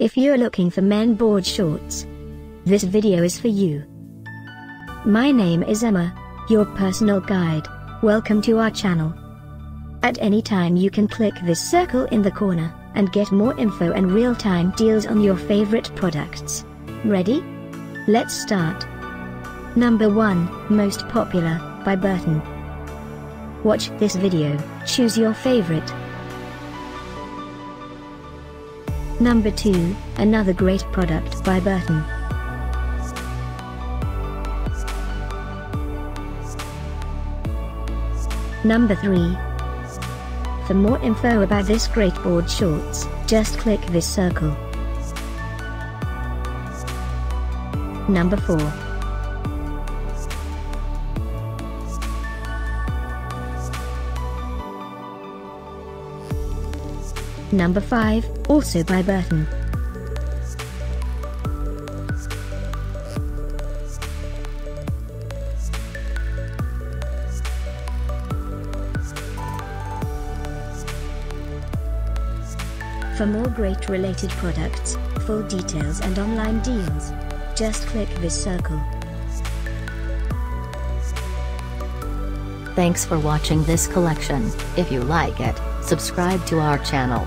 If you're looking for men board shorts, this video is for you. My name is Emma, your personal guide. Welcome to our channel. At any time you can click this circle in the corner, and get more info and real-time deals on your favorite products. Ready? Let's start. Number 1, Most Popular, by Burton. Watch this video, choose your favorite. Number 2, another great product by Burton. Number 3. For more info about this great board shorts, just click this circle. Number 4. Number 5, also by Burton. For more great related products, full details and online deals, just click this circle. Thanks for watching this collection. If you like it, subscribe to our channel.